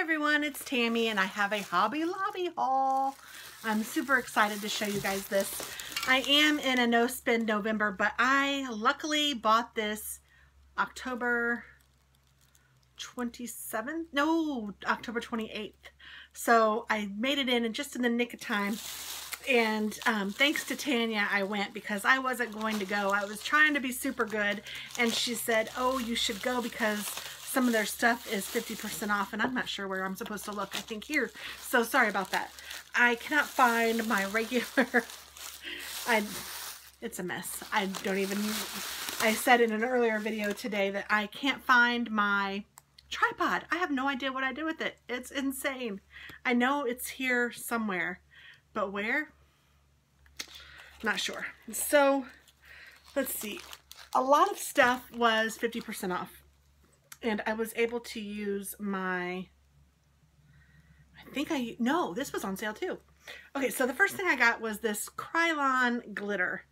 everyone, it's Tammy and I have a Hobby Lobby haul. I'm super excited to show you guys this. I am in a no spend November, but I luckily bought this October 27th? No, October 28th. So I made it in and just in the nick of time. And um, thanks to Tanya, I went because I wasn't going to go. I was trying to be super good. And she said, oh, you should go because some of their stuff is 50% off and I'm not sure where I'm supposed to look. I think here. So sorry about that. I cannot find my regular, I, it's a mess. I don't even, I said in an earlier video today that I can't find my tripod. I have no idea what I did with it. It's insane. I know it's here somewhere, but where? Not sure. So let's see. A lot of stuff was 50% off and I was able to use my, I think I, no, this was on sale too. Okay, so the first thing I got was this Krylon glitter.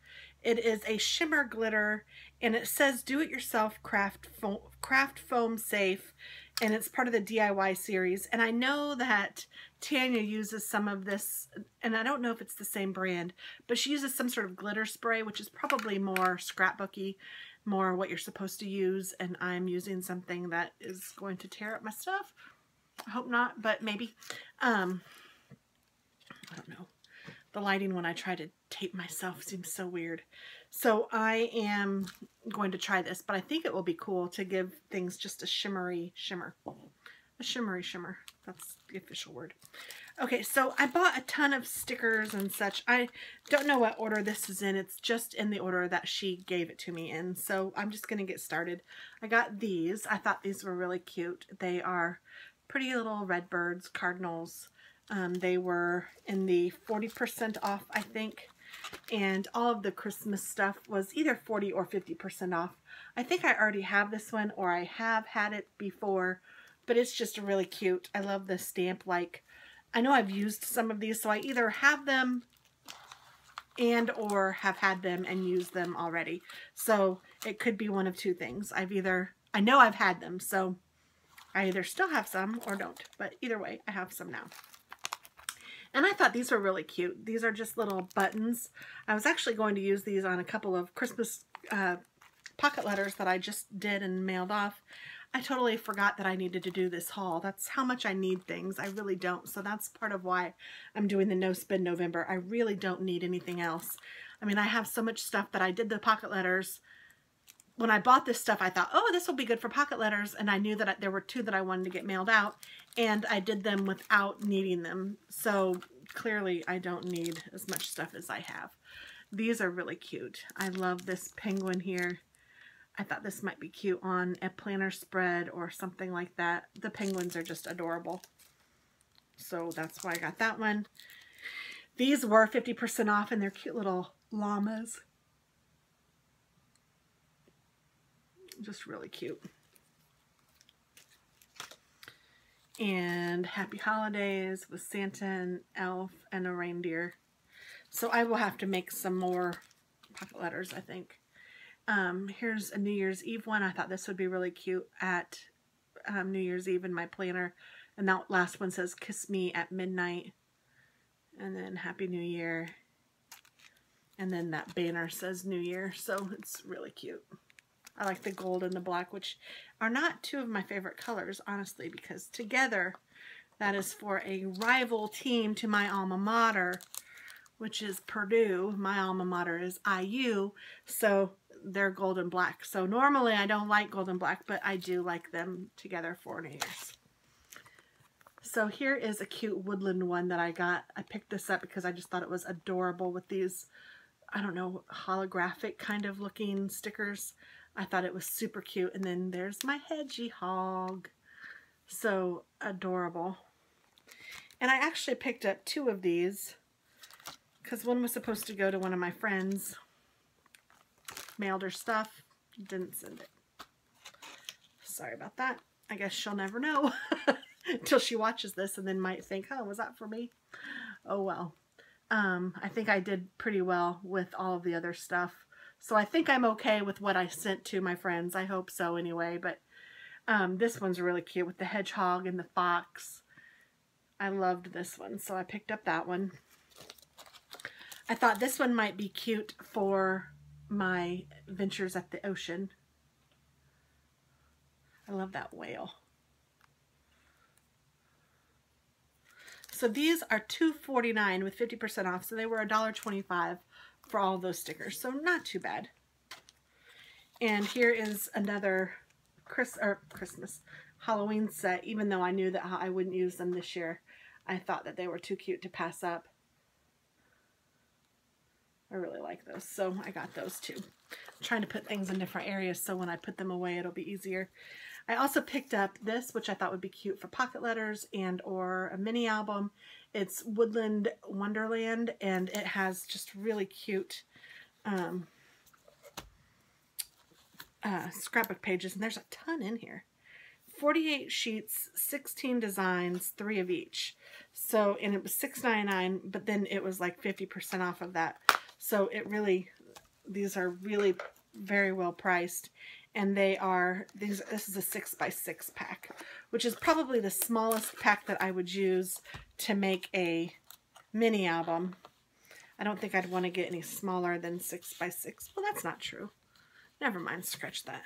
It is a shimmer glitter and it says do-it-yourself craft foam, craft foam safe and it's part of the DIY series. And I know that Tanya uses some of this, and I don't know if it's the same brand, but she uses some sort of glitter spray, which is probably more scrapbooky more what you're supposed to use and I'm using something that is going to tear up my stuff. I hope not, but maybe. Um, I don't know. The lighting when I try to tape myself seems so weird. So I am going to try this, but I think it will be cool to give things just a shimmery shimmer. A shimmery shimmer. That's the official word. Okay, so I bought a ton of stickers and such. I don't know what order this is in. It's just in the order that she gave it to me in. So I'm just going to get started. I got these. I thought these were really cute. They are pretty little red birds, cardinals. Um, they were in the 40% off, I think. And all of the Christmas stuff was either 40 or 50% off. I think I already have this one or I have had it before, but it's just a really cute. I love the stamp-like I know I've used some of these, so I either have them and or have had them and used them already. So it could be one of two things. I've either, I know I've had them, so I either still have some or don't. But either way, I have some now. And I thought these were really cute. These are just little buttons. I was actually going to use these on a couple of Christmas uh, pocket letters that I just did and mailed off. I totally forgot that I needed to do this haul. That's how much I need things. I really don't. So that's part of why I'm doing the no spend November. I really don't need anything else. I mean, I have so much stuff that I did the pocket letters. When I bought this stuff, I thought, oh, this will be good for pocket letters. And I knew that there were two that I wanted to get mailed out. And I did them without needing them. So clearly I don't need as much stuff as I have. These are really cute. I love this penguin here. I thought this might be cute on a planner spread or something like that. The penguins are just adorable. So that's why I got that one. These were 50% off and they're cute little llamas. Just really cute. And Happy Holidays with Santa and Elf and a reindeer. So I will have to make some more pocket letters, I think. Um, here's a New Year's Eve one. I thought this would be really cute at um, New Year's Eve in my planner. And that last one says, Kiss Me at Midnight. And then Happy New Year. And then that banner says New Year. So it's really cute. I like the gold and the black, which are not two of my favorite colors, honestly, because together that is for a rival team to my alma mater, which is Purdue. My alma mater is IU. So they're gold and black. So normally I don't like gold and black, but I do like them together for New Year's. So here is a cute woodland one that I got. I picked this up because I just thought it was adorable with these, I don't know, holographic kind of looking stickers. I thought it was super cute. And then there's my hedgehog. So adorable. And I actually picked up two of these because one was supposed to go to one of my friends mailed her stuff, didn't send it. Sorry about that. I guess she'll never know until she watches this and then might think, oh, was that for me? Oh, well. Um, I think I did pretty well with all of the other stuff. So I think I'm okay with what I sent to my friends. I hope so anyway, but Um, this one's really cute with the hedgehog and the fox. I loved this one, so I picked up that one. I thought this one might be cute for my ventures at the ocean. I love that whale. So these are $2.49 with 50% off. So they were $1.25 for all those stickers. So not too bad. And here is another Chris or Christmas Halloween set, even though I knew that I wouldn't use them this year. I thought that they were too cute to pass up. I really like those, so I got those too. I'm trying to put things in different areas so when I put them away it'll be easier. I also picked up this, which I thought would be cute for pocket letters and or a mini album. It's Woodland Wonderland, and it has just really cute um, uh, scrapbook pages, and there's a ton in here. 48 sheets, 16 designs, three of each. So, and it was $6.99, but then it was like 50% off of that. So it really, these are really very well priced. And they are, these. this is a 6 by 6 pack, which is probably the smallest pack that I would use to make a mini album. I don't think I'd want to get any smaller than 6 by 6 Well, that's not true. Never mind, scratch that.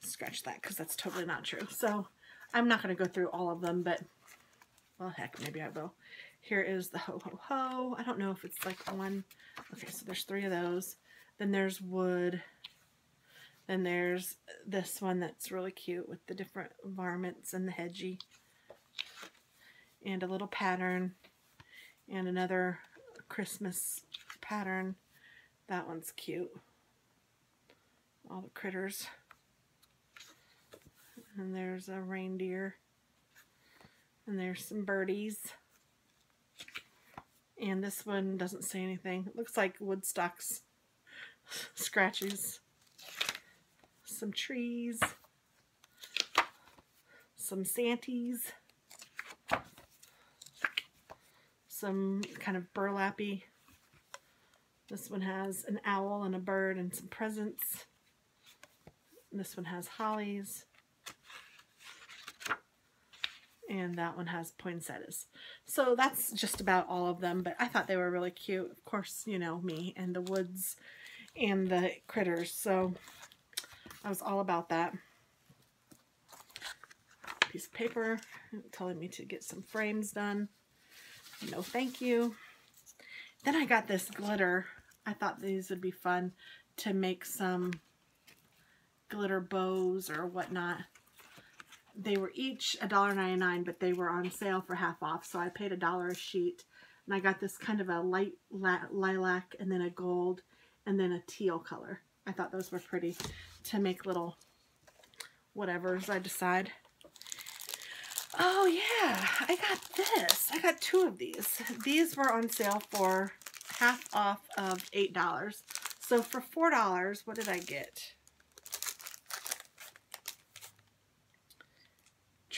Scratch that because that's totally not true. So I'm not going to go through all of them, but well, heck, maybe I will. Here is the Ho Ho Ho. I don't know if it's like one. Okay, so there's three of those. Then there's wood. Then there's this one that's really cute with the different varmints and the hedgy. And a little pattern. And another Christmas pattern. That one's cute all the critters. And there's a reindeer. And there's some birdies. And this one doesn't say anything. It looks like Woodstock's scratches. Some trees. Some Santies. Some kind of burlappy. This one has an owl and a bird and some presents. This one has hollies. And that one has poinsettias. So that's just about all of them, but I thought they were really cute. Of course, you know, me and the woods and the critters. So I was all about that. Piece of paper telling me to get some frames done. No thank you. Then I got this glitter. I thought these would be fun to make some glitter bows or whatnot. They were each $1.99, but they were on sale for half off, so I paid a dollar a sheet. And I got this kind of a light lilac and then a gold and then a teal color. I thought those were pretty to make little whatevers I decide. Oh yeah, I got this. I got two of these. These were on sale for half off of $8. So for $4, what did I get?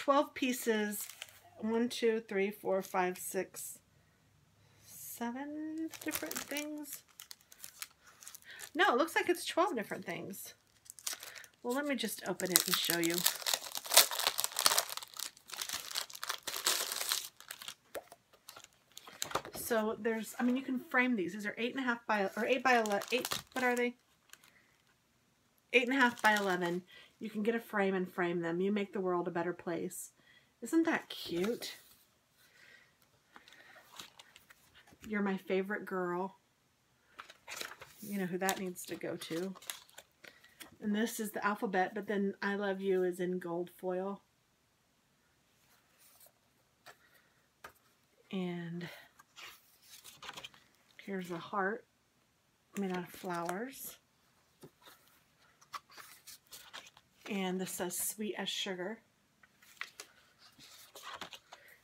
12 pieces, one, two, three, four, five, six, seven different things. No, it looks like it's 12 different things. Well, let me just open it and show you. So there's, I mean, you can frame these. These are eight and a half by, or eight by 11, eight, what are they? Eight and a half by 11. You can get a frame and frame them. You make the world a better place. Isn't that cute? You're my favorite girl. You know who that needs to go to. And this is the alphabet, but then I love you is in gold foil. And here's a heart made out of flowers. And this says sweet as sugar.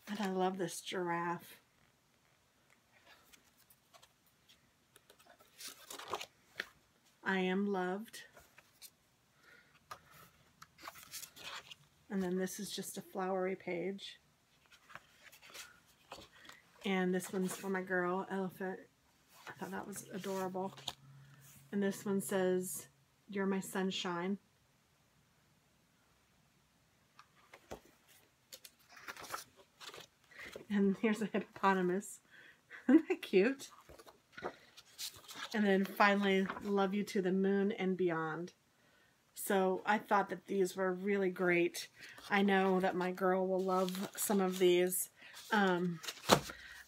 And I love this giraffe. I am loved. And then this is just a flowery page. And this one's for my girl, Elephant. I thought that was adorable. And this one says, You're my sunshine. And here's a hippopotamus. Isn't that cute? And then finally, Love You to the Moon and Beyond. So I thought that these were really great. I know that my girl will love some of these. Um,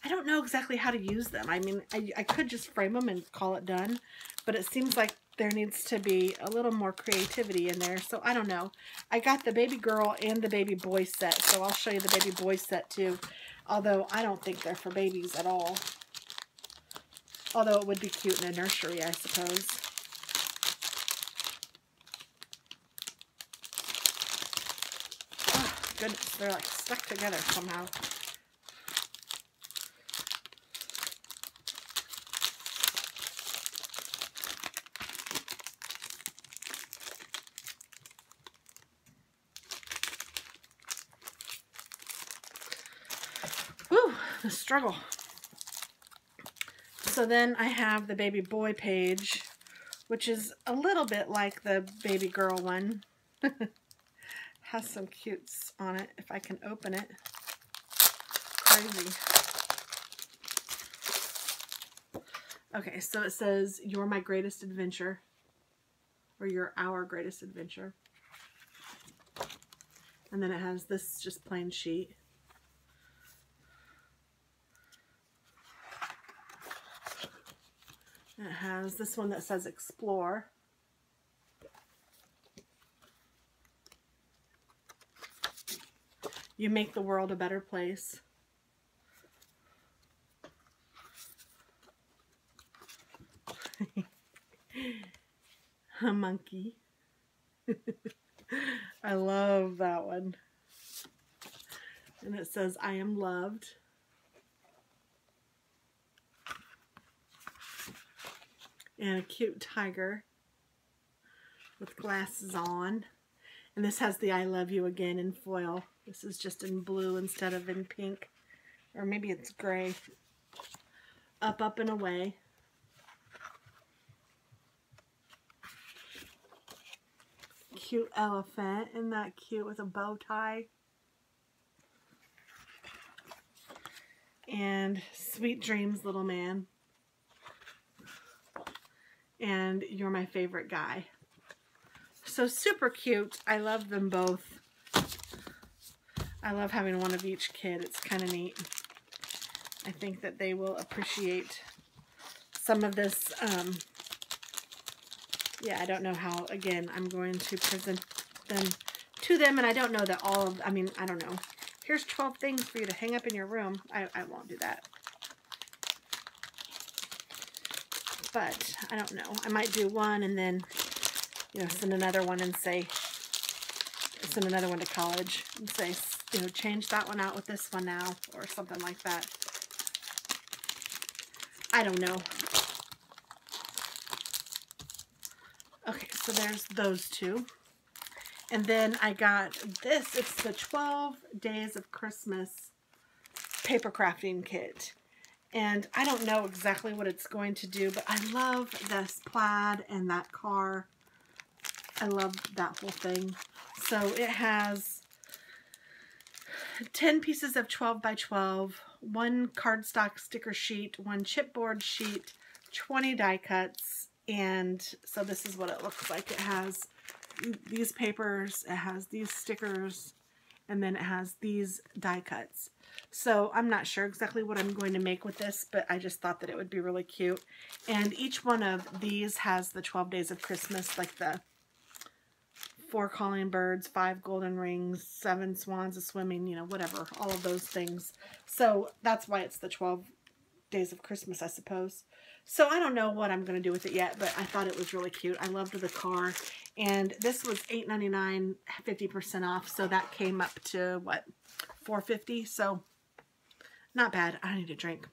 I don't know exactly how to use them. I mean, I, I could just frame them and call it done, but it seems like there needs to be a little more creativity in there. So I don't know. I got the baby girl and the baby boy set, so I'll show you the baby boy set too. Although I don't think they're for babies at all. Although it would be cute in a nursery, I suppose. Oh, goodness, they're like stuck together somehow. Whew, the struggle. So then I have the baby boy page, which is a little bit like the baby girl one. Has some cutes on it, if I can open it. Crazy. Okay, so it says, You're my greatest adventure. Or you're our greatest adventure. And then it has this just plain sheet. This one that says explore. You make the world a better place. a monkey. I love that one. And it says, I am loved. And a cute tiger with glasses on. And this has the I love you again in foil. This is just in blue instead of in pink. Or maybe it's gray. Up, up, and away. Cute elephant. Isn't that cute with a bow tie? And sweet dreams, little man and You're My Favorite Guy. So super cute. I love them both. I love having one of each kid. It's kind of neat. I think that they will appreciate some of this. Um, yeah, I don't know how, again, I'm going to present them to them. And I don't know that all of, I mean, I don't know. Here's 12 things for you to hang up in your room. I, I won't do that. But I don't know. I might do one and then, you know, send another one and say, send another one to college and say, you know, change that one out with this one now or something like that. I don't know. Okay, so there's those two. And then I got this. It's the 12 Days of Christmas paper crafting kit. And I don't know exactly what it's going to do, but I love this plaid and that car. I love that whole thing. So it has 10 pieces of 12 by 12, one cardstock sticker sheet, one chipboard sheet, 20 die cuts, and so this is what it looks like. It has these papers, it has these stickers, and then it has these die cuts. So I'm not sure exactly what I'm going to make with this, but I just thought that it would be really cute. And each one of these has the 12 days of Christmas, like the four calling birds, five golden rings, seven swans of swimming, you know, whatever, all of those things. So that's why it's the 12 days of Christmas, I suppose. So I don't know what I'm going to do with it yet, but I thought it was really cute. I loved the car. And this was $8.99, 50% off. So that came up to, what, 450 So not bad. I need a drink.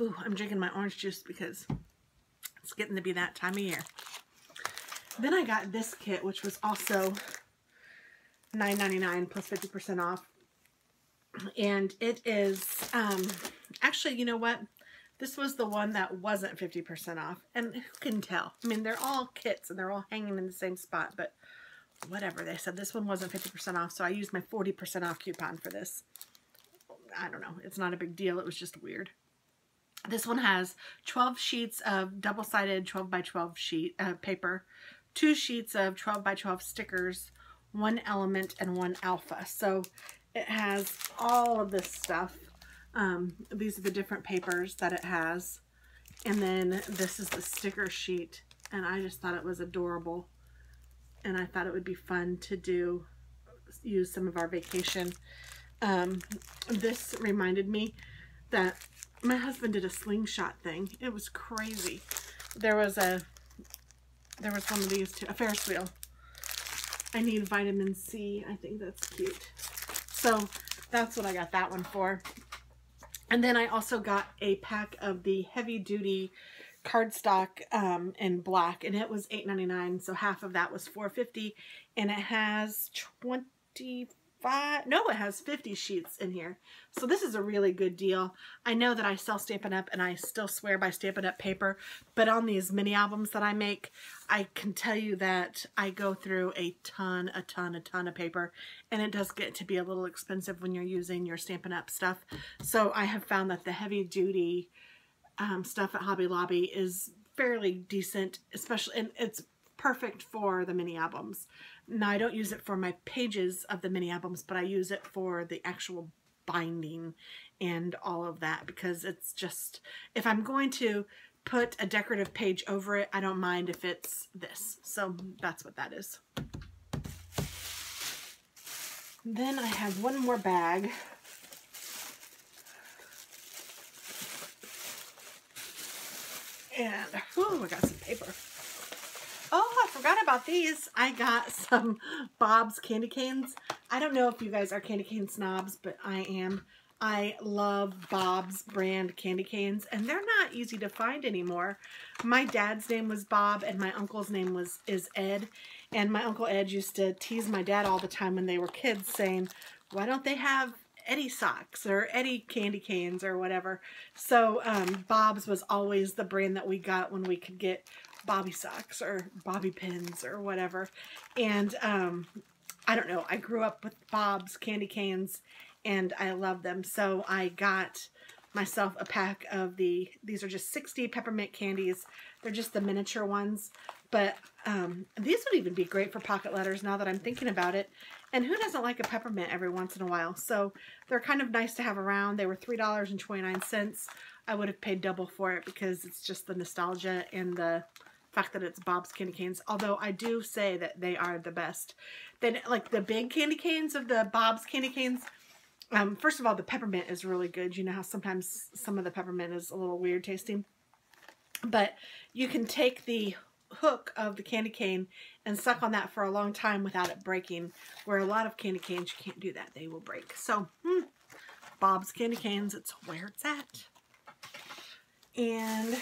Ooh, I'm drinking my orange juice because it's getting to be that time of year. Then I got this kit, which was also $9.99 plus 50% off. And it is, um, actually, you know what? This was the one that wasn't 50% off. And who can tell? I mean, they're all kits and they're all hanging in the same spot, but whatever. They said this one wasn't 50% off, so I used my 40% off coupon for this. I don't know. It's not a big deal. It was just weird. This one has 12 sheets of double-sided 12 by 12 sheet uh, paper, two sheets of 12 by 12 stickers, one element, and one alpha. So it has all of this stuff. Um, these are the different papers that it has. And then this is the sticker sheet. And I just thought it was adorable. And I thought it would be fun to do, use some of our vacation. Um, this reminded me that my husband did a slingshot thing. It was crazy. There was a, there was one of these too, a Ferris wheel. I need vitamin C. I think that's cute. So that's what I got that one for. And then I also got a pack of the heavy duty cardstock um, in black and it was $8.99 so half of that was $4.50 and it has 20 five, no, it has 50 sheets in here. So this is a really good deal. I know that I sell Stampin' Up! and I still swear by Stampin' Up! paper, but on these mini albums that I make, I can tell you that I go through a ton, a ton, a ton of paper, and it does get to be a little expensive when you're using your Stampin' Up! stuff. So I have found that the heavy-duty um, stuff at Hobby Lobby is fairly decent, especially, and it's perfect for the mini albums. Now, I don't use it for my pages of the mini albums, but I use it for the actual binding and all of that because it's just, if I'm going to put a decorative page over it, I don't mind if it's this. So that's what that is. Then I have one more bag. And, oh, I got some paper. Forgot about these. I got some Bob's candy canes. I don't know if you guys are candy cane snobs, but I am. I love Bob's brand candy canes, and they're not easy to find anymore. My dad's name was Bob, and my uncle's name was is Ed. And my Uncle Ed used to tease my dad all the time when they were kids, saying, why don't they have Eddie socks or Eddie candy canes or whatever. So um, Bob's was always the brand that we got when we could get bobby socks or bobby pins or whatever. And um, I don't know, I grew up with Bob's candy canes and I love them. So I got myself a pack of the, these are just 60 peppermint candies. They're just the miniature ones. But um, these would even be great for pocket letters now that I'm thinking about it. And who doesn't like a peppermint every once in a while? So they're kind of nice to have around. They were $3.29. I would have paid double for it because it's just the nostalgia and the fact that it's Bob's candy canes. Although I do say that they are the best. Then like the big candy canes of the Bob's candy canes. Um, first of all, the peppermint is really good. You know how sometimes some of the peppermint is a little weird tasting. But you can take the hook of the candy cane and suck on that for a long time without it breaking. Where a lot of candy canes, you can't do that. They will break. So, hmm, Bob's Candy Canes, it's where it's at. And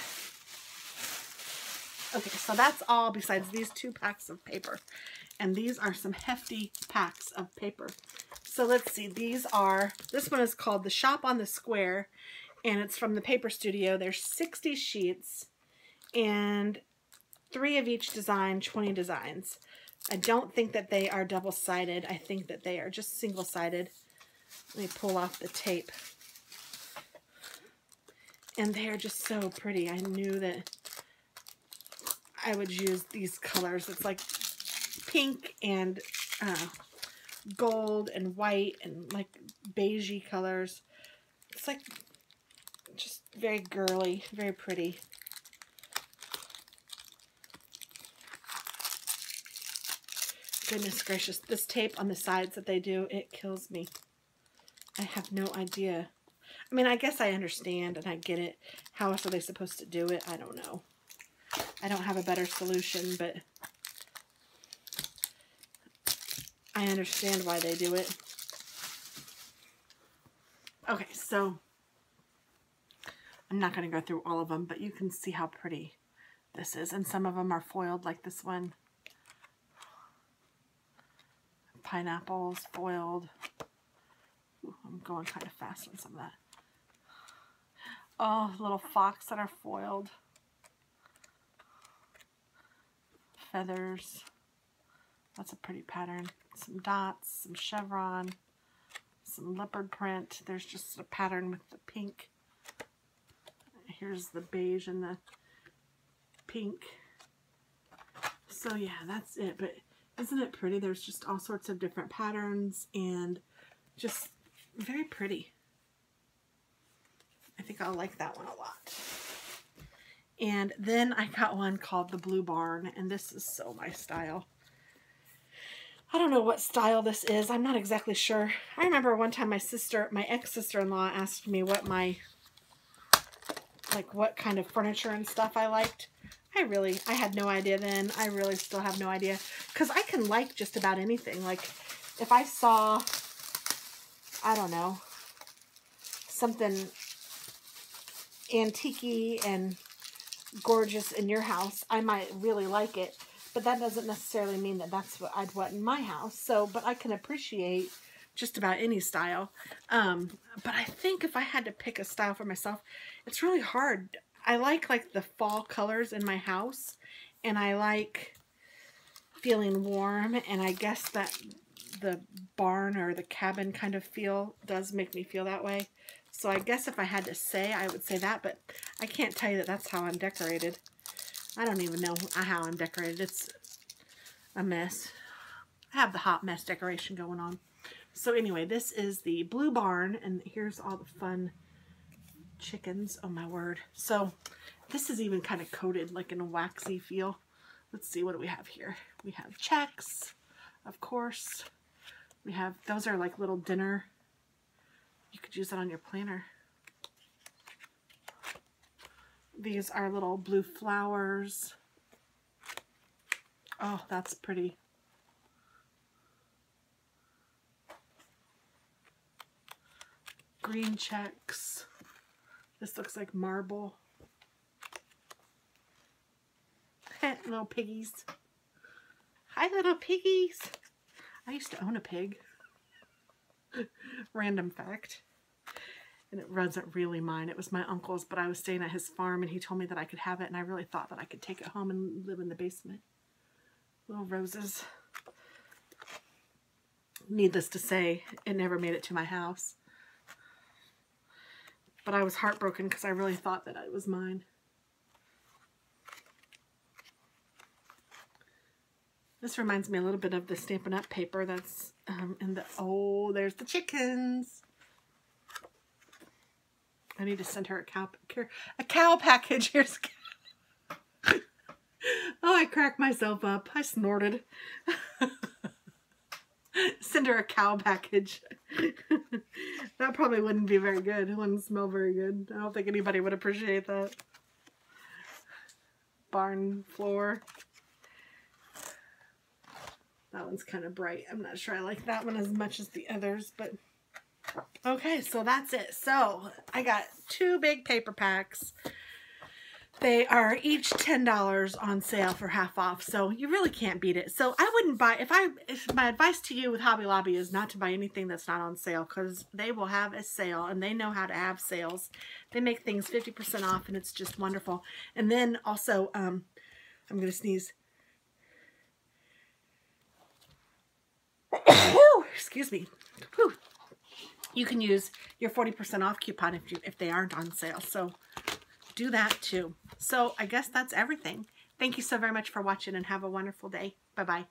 Okay, so that's all besides these two packs of paper. And these are some hefty packs of paper. So let's see, these are, this one is called The Shop on the Square, and it's from the Paper Studio. There's 60 sheets, and three of each design, 20 designs. I don't think that they are double-sided. I think that they are just single-sided. Let me pull off the tape. And they are just so pretty. I knew that I would use these colors. It's like pink and uh, gold and white and like beigey colors. It's like just very girly, very pretty. Goodness gracious, this tape on the sides that they do, it kills me. I have no idea. I mean, I guess I understand and I get it. How else are they supposed to do it? I don't know. I don't have a better solution, but I understand why they do it. Okay, so I'm not going to go through all of them, but you can see how pretty this is. And some of them are foiled like this one. Pineapples, foiled. Ooh, I'm going kind of fast on some of that. Oh, little fox that are foiled. Feathers. That's a pretty pattern. Some dots, some chevron, some leopard print. There's just a pattern with the pink. Here's the beige and the pink. So yeah, that's it. But isn't it pretty? There's just all sorts of different patterns and just very pretty. I think I'll like that one a lot. And then I got one called the Blue Barn, and this is so my style. I don't know what style this is. I'm not exactly sure. I remember one time my sister, my ex-sister-in-law asked me what my, like what kind of furniture and stuff I liked. I really, I had no idea then. I really still have no idea. Because I can like just about anything. Like, if I saw, I don't know, something antique and gorgeous in your house, I might really like it. But that doesn't necessarily mean that that's what I'd want in my house. So, but I can appreciate just about any style. Um, but I think if I had to pick a style for myself, it's really hard. I like like the fall colors in my house and I like feeling warm and I guess that the barn or the cabin kind of feel does make me feel that way. So I guess if I had to say, I would say that, but I can't tell you that that's how I'm decorated. I don't even know how I'm decorated. It's a mess. I have the hot mess decoration going on. So anyway, this is the Blue Barn, and here's all the fun chickens. Oh my word. So this is even kind of coated like in a waxy feel. Let's see, what do we have here? We have checks, of course. We have, those are like little dinner. You could use that on your planner. These are little blue flowers. Oh, that's pretty. Green checks. This looks like marble. little piggies. Hi, little piggies. I used to own a pig. Random fact. And it wasn't really mine. It was my uncle's, but I was staying at his farm and he told me that I could have it and I really thought that I could take it home and live in the basement. Little roses. Needless to say, it never made it to my house. But I was heartbroken because I really thought that it was mine. This reminds me a little bit of the Stampin' Up! paper that's um, in the... Oh, there's the chickens. I need to send her a cow, a cow package. Here's cow. Oh, I cracked myself up. I snorted. send her a cow package. that probably wouldn't be very good. It wouldn't smell very good. I don't think anybody would appreciate that. Barn floor. That one's kind of bright. I'm not sure I like that one as much as the others, but okay, so that's it. So I got two big paper packs. They are each $10 on sale for half off, so you really can't beat it. So I wouldn't buy, if I, if my advice to you with Hobby Lobby is not to buy anything that's not on sale because they will have a sale and they know how to have sales. They make things 50% off and it's just wonderful. And then also, um, I'm going to sneeze. Excuse me. Whew. You can use your 40% off coupon if you if they aren't on sale. So do that too. So I guess that's everything. Thank you so very much for watching and have a wonderful day. Bye-bye.